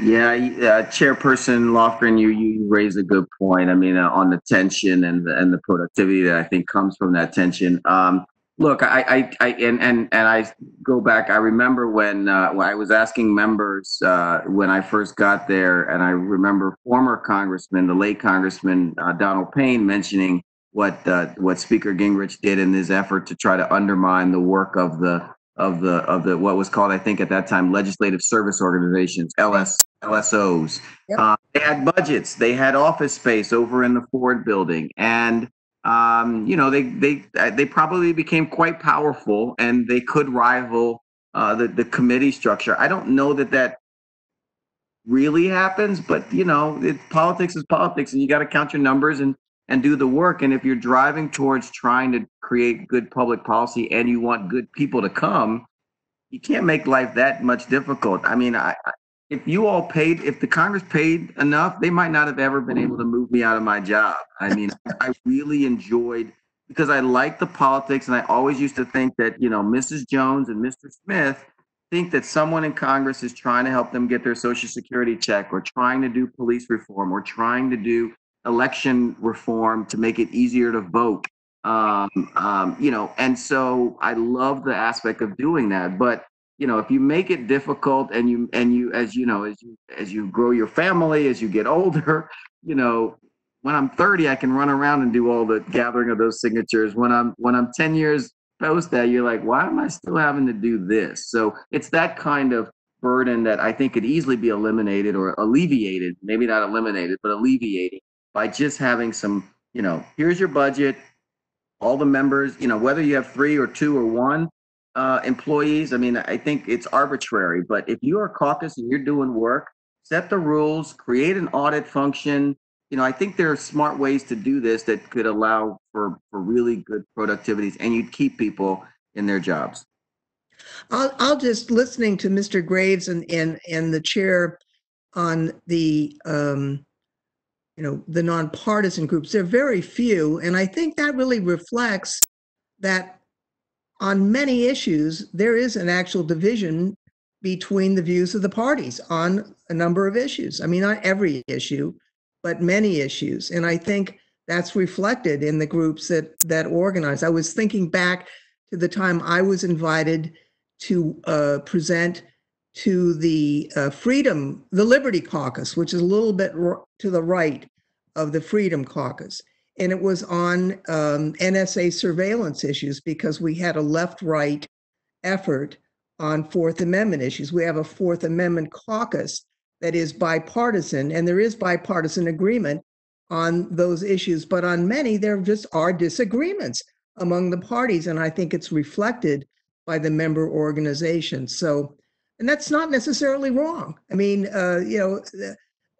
Speaker 4: Yeah, uh, Chairperson Lofgren, you you raise a good point. I mean, uh, on the tension and the, and the productivity that I think comes from that tension. Um, look, I, I, I and, and and I go back. I remember when uh, when I was asking members uh, when I first got there, and I remember former Congressman, the late Congressman uh, Donald Payne, mentioning what uh, what Speaker Gingrich did in his effort to try to undermine the work of the of the of the what was called I think at that time legislative service organizations LS LSOs.
Speaker 6: Yep.
Speaker 4: Uh, they had budgets. They had office space over in the Ford building, and um, you know they they they probably became quite powerful, and they could rival uh, the the committee structure. I don't know that that really happens, but you know, it, politics is politics, and you got to count your numbers and and do the work. And if you're driving towards trying to create good public policy and you want good people to come, you can't make life that much difficult. I mean, I, if you all paid, if the Congress paid enough, they might not have ever been able to move me out of my job. I mean, I really enjoyed because I like the politics, and I always used to think that you know Mrs. Jones and Mr. Smith think that someone in Congress is trying to help them get their Social Security check, or trying to do police reform, or trying to do election reform to make it easier to vote. Um, um, you know, and so I love the aspect of doing that. But you know, if you make it difficult and you and you as you know as you as you grow your family as you get older, <laughs> you know, when I'm 30, I can run around and do all the gathering of those signatures. When I'm when I'm 10 years post that, you're like, why am I still having to do this? So it's that kind of burden that I think could easily be eliminated or alleviated, maybe not eliminated, but alleviated by just having some, you know, here's your budget, all the members, you know, whether you have three or two or one uh, employees. I mean, I think it's arbitrary, but if you are a caucus and you're doing work, set the rules, create an audit function. You know, I think there are smart ways to do this that could allow for, for really good productivities and you'd keep people in their jobs.
Speaker 6: I'll, I'll just listening to Mr. Graves and, and, and the chair on the um, you know, the nonpartisan groups. They're very few. And I think that really reflects that on many issues, there is an actual division between the views of the parties on a number of issues. I mean, not every issue, but many issues. And I think that's reflected in the groups that that organize. I was thinking back to the time I was invited to uh, present to the uh, Freedom, the Liberty Caucus, which is a little bit r- to the right of the Freedom Caucus. And it was on um, NSA surveillance issues because we had a left right effort on Fourth Amendment issues. We have a Fourth Amendment caucus that is bipartisan, and there is bipartisan agreement on those issues. But on many, there just are disagreements among the parties. And I think it's reflected by the member organizations. So and that's not necessarily wrong. I mean, uh, you know,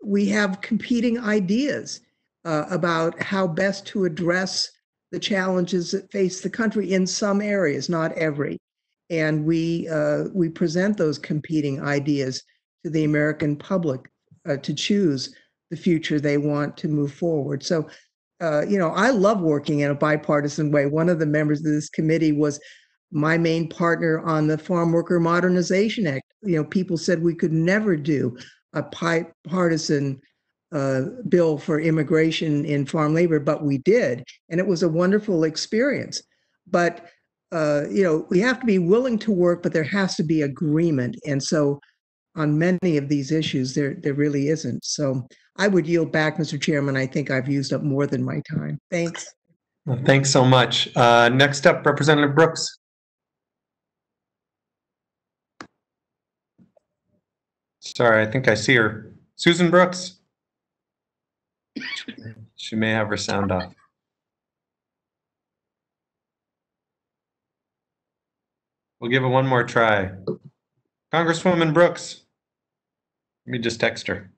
Speaker 6: we have competing ideas. uh, about how best to address the challenges that face the country in some areas, not every. And we uh, we present those competing ideas to the American public uh, to choose the future they want to move forward. So, uh, you know, I love working in a bipartisan way. One of the members of this committee was my main partner on the Farm Worker Modernization Act. You know, people said we could never do a bipartisan uh, bill for immigration in farm labor, but we did, and it was a wonderful experience. But uh, you know, we have to be willing to work, but there has to be agreement. And so, on many of these issues, there there really isn't. So, I would yield back, Mr. Chairman. I think I've used up more than my time. Thanks.
Speaker 1: Well, Thanks so much. Uh, Next up, Representative Brooks. Sorry, I think I see her. Susan Brooks? She may have her sound off. We'll give it one more try. Congresswoman Brooks? Let me just text her.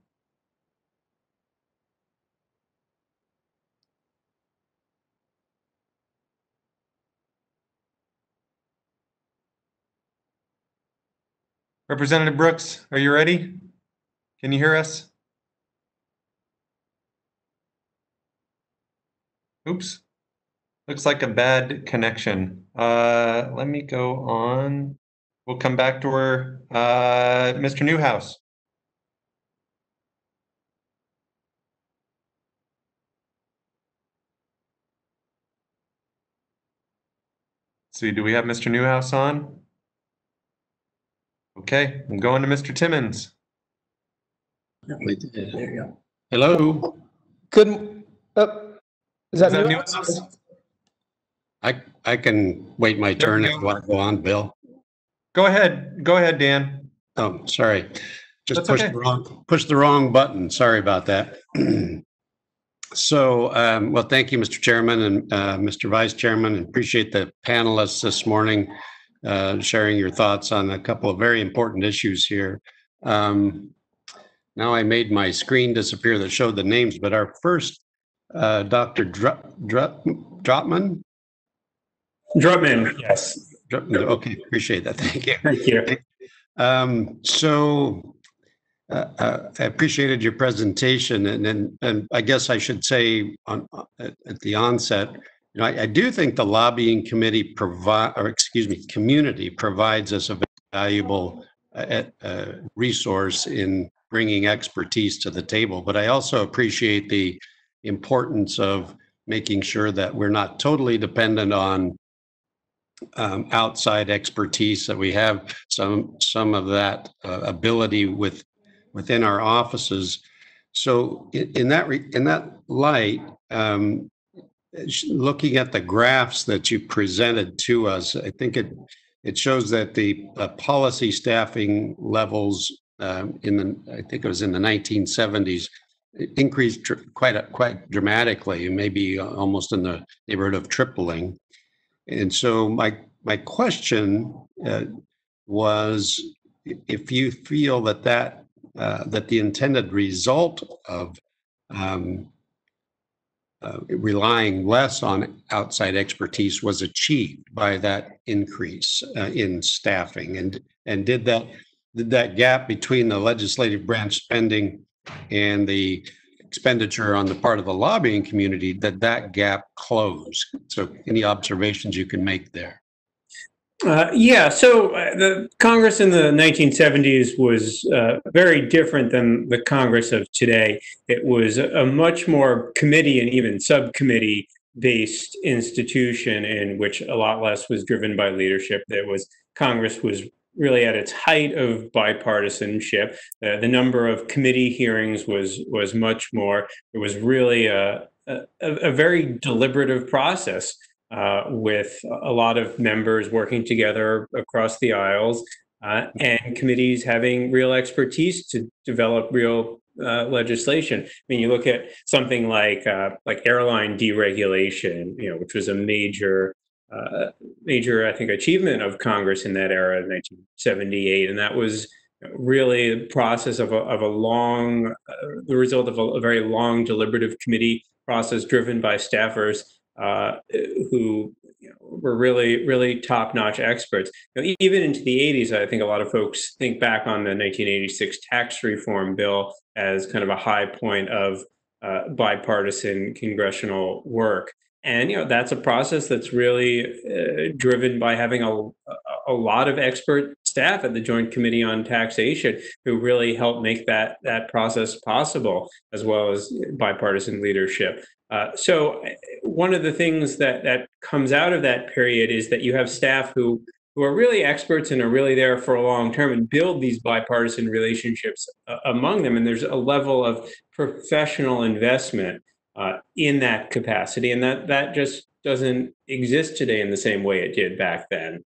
Speaker 1: Representative Brooks, are you ready? Can you hear us? Oops. Looks like a bad connection. Uh, let me go on. We'll come back to her. Uh, Mr. Newhouse. See, do we have Mr. Newhouse on? Okay, I'm going to Mr. Timmons.
Speaker 7: Hello,
Speaker 8: Good, uh, is
Speaker 1: Is
Speaker 8: that
Speaker 1: that
Speaker 8: new?
Speaker 7: I, I can wait my
Speaker 1: There
Speaker 7: turn if
Speaker 1: go.
Speaker 7: you want to go on, Bill.
Speaker 1: Go ahead, go ahead, Dan.
Speaker 7: Oh, sorry. Just
Speaker 1: That's
Speaker 7: pushed
Speaker 1: okay.
Speaker 7: the wrong, pushed the wrong button. Sorry about that. <clears throat> So, um, well, thank you, Mr. Chairman and, uh, Mr. Vice Chairman, and appreciate the panelists this morning, uh, sharing your thoughts on a couple of very important issues here. Um, now I made my screen disappear that showed the names, but our first, uh, Dr. Dr- Dr- Drotman,
Speaker 3: Drutman, yes.
Speaker 7: Dr- okay, appreciate that. Thank you.
Speaker 3: Thank you.
Speaker 7: Um, so uh, uh, I appreciated your presentation and, and, and I guess I should say on, at, at the onset, you know, I, I do think the lobbying committee provide, or excuse me, community provides us a valuable uh, uh, resource in bringing expertise to the table. But I also appreciate the importance of making sure that we're not totally dependent on um, outside expertise that we have some some of that uh, ability with within our offices. So in, in that re, in that light, um, looking at the graphs that you presented to us, I think it it shows that the uh, policy staffing levels um, in the I think it was in the 1970s increased quite a, quite dramatically, maybe almost in the neighborhood of tripling. And so my my question uh, was if you feel that that uh, that the intended result of um, uh, relying less on outside expertise was achieved by that increase uh, in staffing. And and did that did that gap between the legislative branch spending and the expenditure on the part of the lobbying community that that gap close so any observations you can make there
Speaker 3: Uh, yeah, so uh, the Congress in the 1970s was uh, very different than the Congress of today. It was a, much more committee and even subcommittee based institution in which a lot less was driven by leadership. That was Congress was really at its height of bipartisanship. Uh, the number of committee hearings was was much more. It was really a, a, a very deliberative process uh, with a lot of members working together across the aisles uh, and committees having real expertise to develop real uh, legislation. I mean, you look at something like uh, like airline deregulation, you know, which was a major uh, major, I think, achievement of Congress in that era, 1978, and that was really the process of a, of a long, the result of a, a very long deliberative committee process driven by staffers uh, who you know, were really, really top-notch experts. You know, even into the 80s, I think a lot of folks think back on the 1986 tax reform bill as kind of a high point of uh, bipartisan congressional work. And you know that's a process that's really uh, driven by having a, a lot of expert staff at the Joint Committee on Taxation who really helped make that that process possible, as well as bipartisan leadership. Uh, so one of the things that that comes out of that period is that you have staff who who are really experts and are really there for a long term and build these bipartisan relationships uh, among them. And there's a level of professional investment uh, in that capacity, and that that just doesn't exist today in the same way it did back then.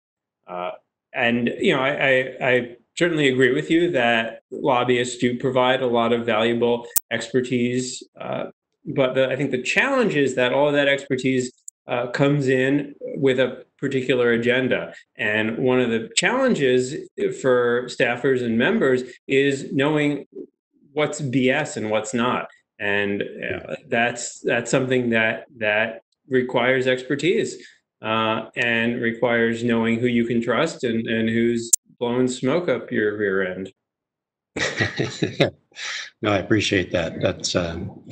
Speaker 3: Uh, and you know, I, I, I certainly agree with you that lobbyists do provide a lot of valuable expertise. Uh, but the, I think the challenge is that all of that expertise uh, comes in with a particular agenda. And one of the challenges for staffers and members is knowing what's BS and what's not and uh, that's that's something that that requires expertise uh, and requires knowing who you can trust and and who's blowing smoke up your rear end. <laughs>
Speaker 7: no, I appreciate that. That's um,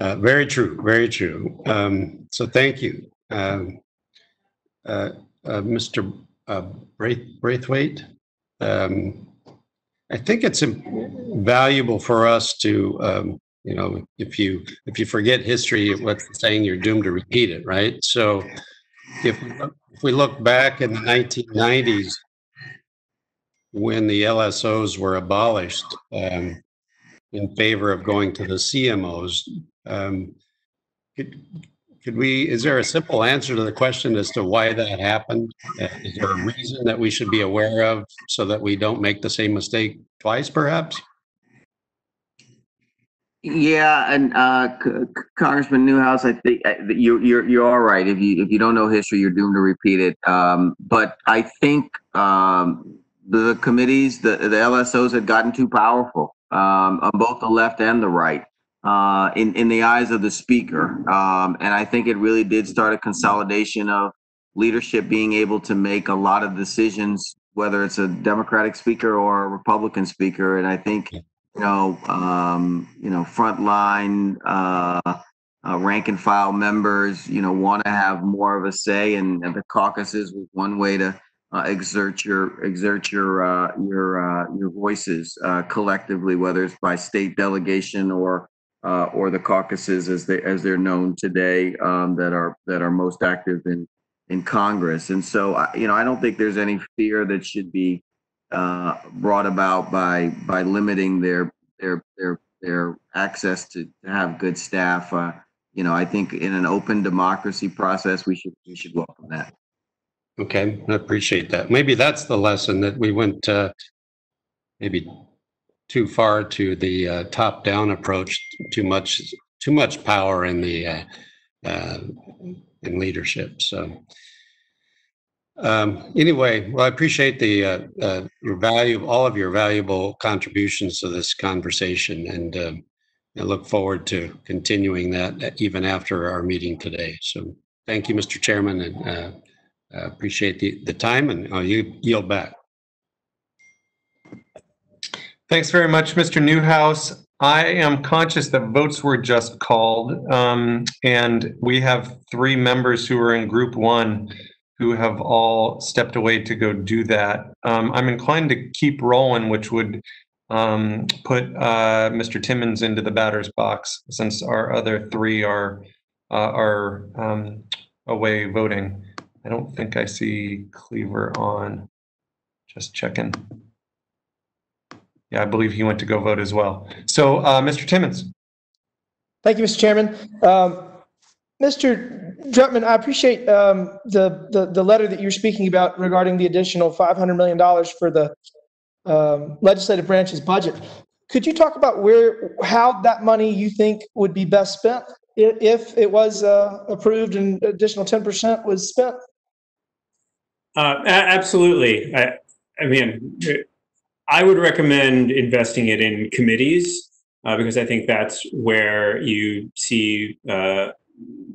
Speaker 7: uh, very true. Very true. Um, so thank you, um, uh, uh, Mr. Uh, Braith- Brathwaite. Um, I think it's valuable for us to um, you know if you if you forget history what's the saying you're doomed to repeat it right so if we look, if we look back in the 1990s when the lsos were abolished um, in favor of going to the cmos um, could, could we is there a simple answer to the question as to why that happened uh, is there a reason that we should be aware of so that we don't make the same mistake twice perhaps
Speaker 4: Yeah, and uh, C- Congressman Newhouse, I think uh, you, you're you're all right. If you if you don't know history, you're doomed to repeat it. Um, but I think um, the committees, the the LSOs, had gotten too powerful um, on both the left and the right uh, in in the eyes of the speaker. Um, and I think it really did start a consolidation of leadership being able to make a lot of decisions, whether it's a Democratic speaker or a Republican speaker. And I think you know, um, you know, frontline uh, uh, rank and file members, you know, want to have more of a say, and, and the caucuses was one way to uh, exert your exert your uh, your uh, your voices uh, collectively, whether it's by state delegation or uh, or the caucuses as they as they're known today um, that are that are most active in in Congress. And so, I- you know, I don't think there's any fear that should be uh, brought about by by limiting their their their their access to, to have good staff. Uh, you know, I think in an open democracy process, we should we should welcome that.
Speaker 7: Okay, I appreciate that. Maybe that's the lesson that we went uh, maybe too far to the uh, top-down approach, too much too much power in the uh, uh, in leadership. So um, anyway, well, I appreciate the uh, uh, your value, all of your valuable contributions to this conversation, and uh, I look forward to continuing that even after our meeting today. So, thank you, Mr. Chairman, and uh, appreciate the the time, and I'll you yield back.
Speaker 1: Thanks very much, Mr. Newhouse. I am conscious that votes were just called, um, and we have three members who are in Group One who have all stepped away to go do that. Um, I'm inclined to keep rolling, which would um, put uh, Mr. Timmons into the batter's box since our other three are uh, are um, away voting. I don't think I see Cleaver on. Just checking. Yeah, I believe he went to go vote as well. So, uh, Mr. Timmons.
Speaker 8: Thank you, Mr. Chairman. Um, Mr. Drutman, I appreciate um, the, the the letter that you're speaking about regarding the additional 500 million dollars for the um, legislative branch's budget. Could you talk about where how that money you think would be best spent if it was uh, approved and additional 10% was spent?
Speaker 3: Uh, absolutely. I, I mean, I would recommend investing it in committees uh, because I think that's where you see uh,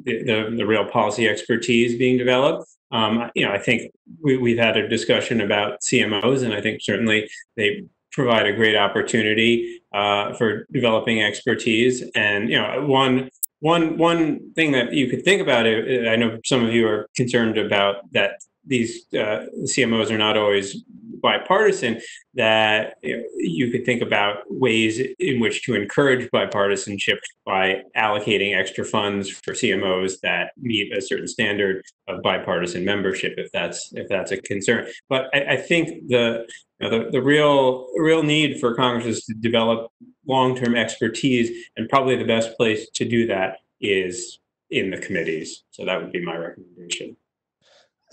Speaker 3: the, the, the real policy expertise being developed. Um, you know, I think we, we've had a discussion about CMOs, and I think certainly they provide a great opportunity uh, for developing expertise. And you know, one one one thing that you could think about it. I know some of you are concerned about that these uh, CMOs are not always bipartisan, that you, know, you, could think about ways in which to encourage bipartisanship by allocating extra funds for CMOs that meet a certain standard of bipartisan membership, if that's if that's a concern. But I, I think the, you know, the the real real need for Congress is to develop long-term expertise, and probably the best place to do that is in the committees. So that would be my recommendation.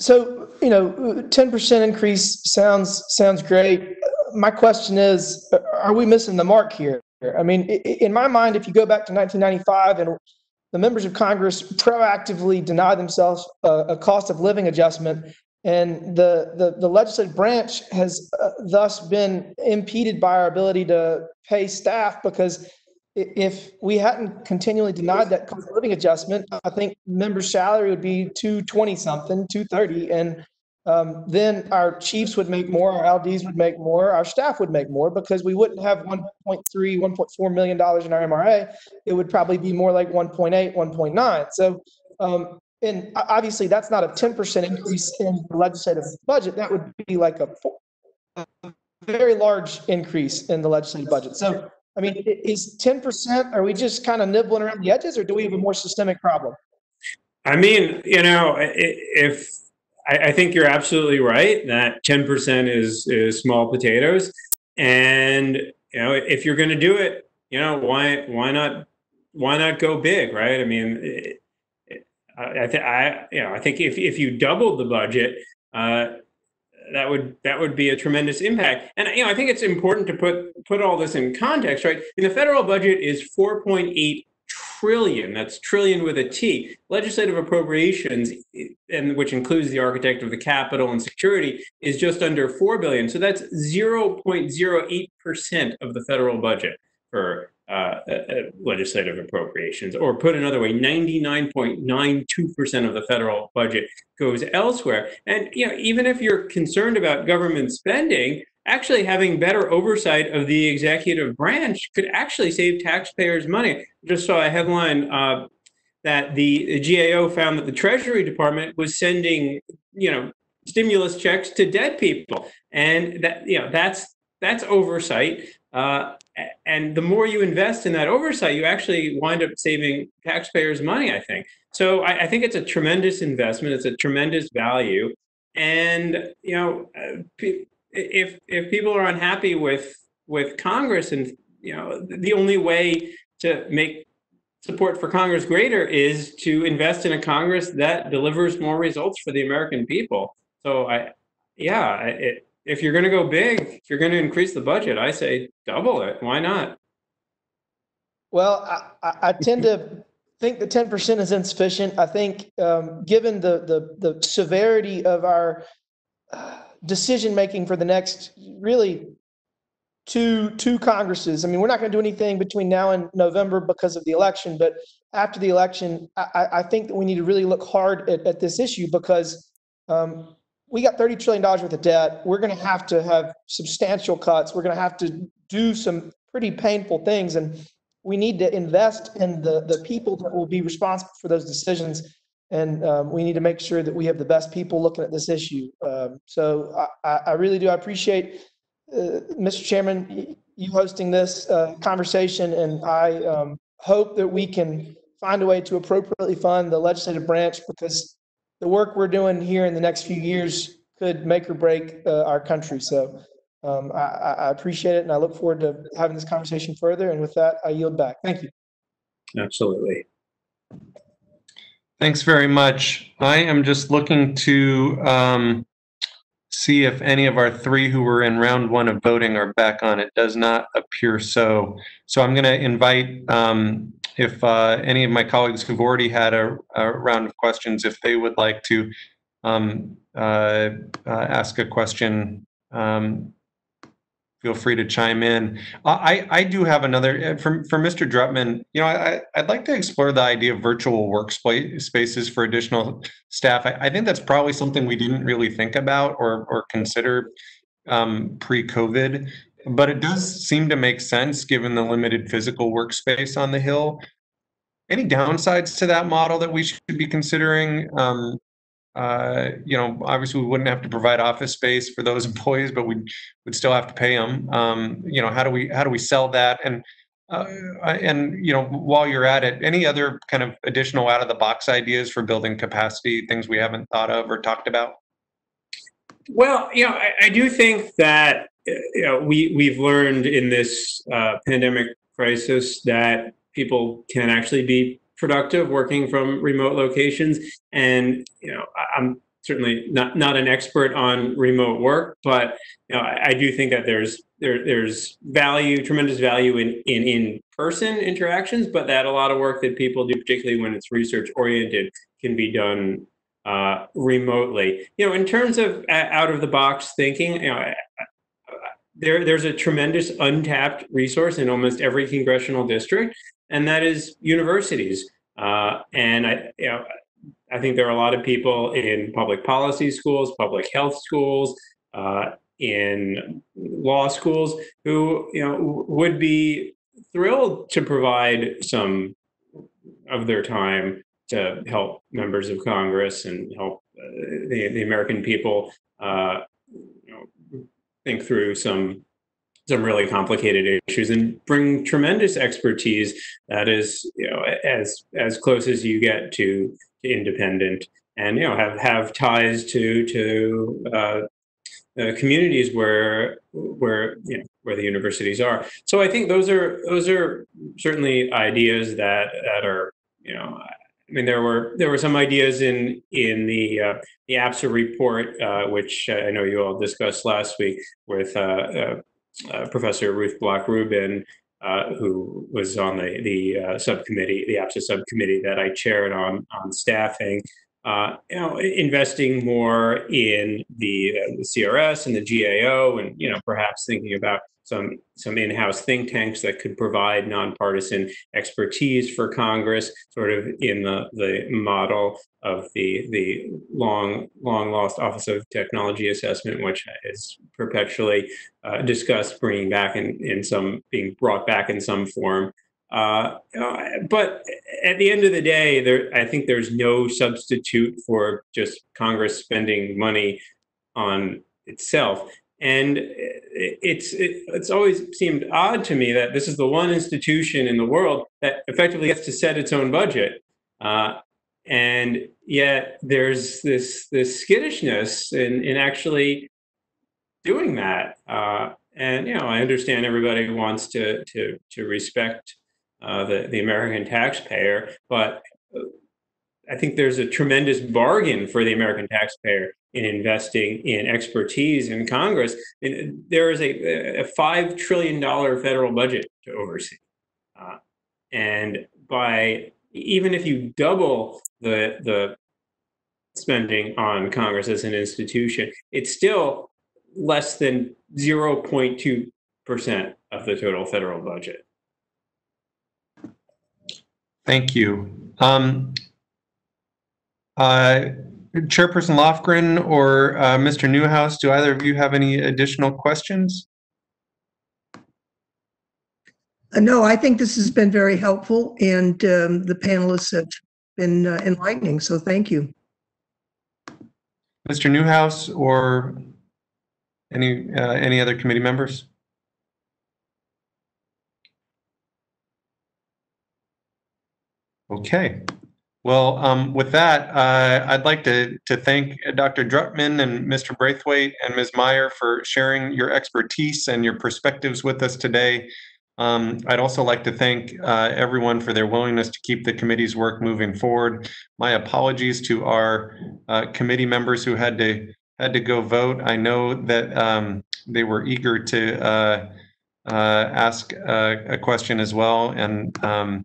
Speaker 8: So, you know, 10% increase sounds sounds great. My question is, are we missing the mark here? I mean, in my mind, if you go back to 1995 and the members of Congress proactively deny themselves a, a cost of living adjustment, and the, the, the legislative branch has uh, thus been impeded by our ability to pay staff because if we hadn't continually denied that cost of living adjustment, I think member salary would be 220 something, 230. And um, then our chiefs would make more, our LDs would make more, our staff would make more because we wouldn't have 1.3, 1.4 million dollars in our MRA. It would probably be more like 1.8, 1.9. So, um, and obviously that's not a 10% increase in the legislative budget. That would be like a, a very large increase in the legislative budget. So I mean, is 10%, are we just kind of nibbling around the edges or do we have a more systemic problem?
Speaker 3: I mean, you know, if I, think you're absolutely right that 10% is, is small potatoes. And, you know, if you're going to do it, you know, why, why not, why not go big, right? I mean, it, I, think I, you know, I think if, if you doubled the budget, uh, that would that would be a tremendous impact. And you know, I think it's important to put put all this in context, right? And the federal budget is 4.8 trillion. That's trillion with a T. Legislative appropriations, and which includes the architect of the Capitol and security, is just under four billion. So that's 0.08 percent of the federal budget for uh, uh, legislative appropriations. Or put another way, 99.92% of the federal budget goes elsewhere. And you know, even if you're concerned about government spending, actually having better oversight of the executive branch could actually save taxpayers money. Just saw a headline uh, that the GAO found that the Treasury Department was sending, you know, stimulus checks to dead people, and that you know that's that's oversight. Uh, and the more you invest in that oversight, you actually wind up saving taxpayers money, I think. So I, I think it's a tremendous investment. It's a tremendous value. And, you know, uh, if, if people are unhappy with, with Congress and, you know, the only way to make support for Congress greater is to invest in a Congress that delivers more results for the American people. So I, yeah, it, if you're going to go big, if you're going to increase the budget, I say double it. Why not?
Speaker 8: Well, I, I tend to think the 10% is insufficient. I think, um, given the, the, the severity of our uh, decision making for the next really two two Congresses. I mean, we're not going to do anything between now and November because of the election, but after the election, I, I think that we need to really look hard at, at this issue because um, we got $30 trillion worth of debt. We're going to have to have substantial cuts. We're going to have to do some pretty painful things. And we need to invest in the, the people that will be responsible for those decisions. And um, we need to make sure that we have the best people looking at this issue. Um, so I, I, really do. I appreciate, uh, Mr. Chairman, you hosting this uh, conversation. And I um, hope that we can find a way to appropriately fund the legislative branch because the work we're doing here in the next few years could make or break uh, our country. So um, I, I, appreciate it, and I look forward to having this conversation further. And with that, I yield back. Thank you.
Speaker 3: Absolutely.
Speaker 1: Thanks very much. I am just looking to um, see if any of our three who were in round one of voting are back on. It does not appear so. So I'm going to invite um, if uh, any of my colleagues who've already had a, a, round of questions, if they would like to um, uh, uh, ask a question, um, feel free to chime in. I, I do have another for, for Mr. Drutman. You know, I, I'd like to explore the idea of virtual workspace spaces for additional staff. I, I think that's probably something we didn't really think about or, or consider um, pre-COVID, but it does seem to make sense given the limited physical workspace on the Hill. Any downsides to that model that we should be considering? Um, uh, you know, obviously we wouldn't have to provide office space for those <laughs> employees, but we would still have to pay them. Um, you know, how do we how do we sell that? And uh, and you know, while you're at it, any other kind of additional out of the box ideas for building capacity, things we haven't thought of or talked about?
Speaker 3: Well, you know, I, I do think that you know we we've learned in this uh, pandemic crisis that people can actually be productive working from remote locations. And you know, I'm certainly not not an expert on remote work, but you know, I, I do think that there's there there's value, tremendous value in in in person interactions, but that a lot of work that people do, particularly when it's research oriented, can be done uh, remotely. You know, in terms of uh, out of the box thinking, you know. there, there's a tremendous untapped resource in almost every congressional district and that is universities. Uh, and I, you know, I think there are a lot of people in public policy schools, public health schools, uh, in law schools who you know would be thrilled to provide some of their time to help members of Congress and help uh, the, the American people uh, you know, think through some some really complicated issues and bring tremendous expertise that is you know as as close as you get to, independent and you know have have ties to to uh, uh, communities where where you know where the universities are. So i think those are those are certainly ideas that that are you know I mean, there were there were some ideas in in the uh, the APSA report, uh, which I know you all discussed last week with uh, uh Professor Ruth Bloch Rubin, uh, who was on the the uh, subcommittee, the APSA subcommittee that I chaired on on staffing. Uh, you know, investing more in the, uh, the CRS and the GAO, and you know, perhaps thinking about some some in-house think tanks that could provide nonpartisan expertise for Congress, sort of in the the model of the the long long lost Office of Technology Assessment, which is perpetually uh, discussed bringing back in in some being brought back in some form. Uh, but at the end of the day, there I think there's no substitute for just Congress spending money on itself. And it's it, it's always seemed odd to me that this is the one institution in the world that effectively gets to set its own budget, uh, and yet there's this this skittishness in in actually doing that. Uh, and you know, I understand everybody wants to to to respect uh, the the American taxpayer, but I think there's a tremendous bargain for the American taxpayer in investing in expertise in Congress. And there is a, a five trillion dollar federal budget to oversee, uh, and by even if you double the the spending on Congress as an institution, it's still less than zero point two percent of the total federal budget.
Speaker 1: Thank you. Um, Chairperson Lofgren or uh, Mr. Newhouse, do either of you have any additional questions?
Speaker 6: Uh, no, I think this has been very helpful and um, the panelists have been uh, enlightening, so thank you.
Speaker 1: Mr. Newhouse or any uh, any other committee members? Okay. Well, um, with that, uh, I'd like to, to thank Dr. Drutman and Mr. Brathwaite and Ms. Meier for sharing your expertise and your perspectives with us today. Um, I'd also like to thank uh, everyone for their willingness to keep the committee's work moving forward. My apologies to our uh, committee members who had to had to go vote. I know that um, they were eager to uh, uh, ask uh, a question as well, and um,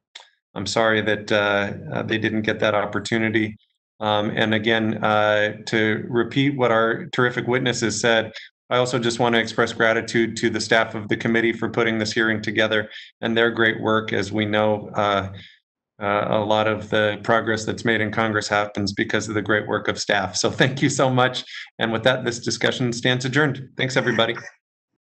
Speaker 1: I'm sorry that uh, uh, they didn't get that opportunity. Um, and again, uh, to repeat what our terrific witnesses said, I also just want to express gratitude to the staff of the committee for putting this hearing together and their great work. As we know, uh, uh, a lot of the progress that's made in Congress happens because of the great work of staff. So thank you so much. And with that, this discussion stands adjourned. Thanks, everybody.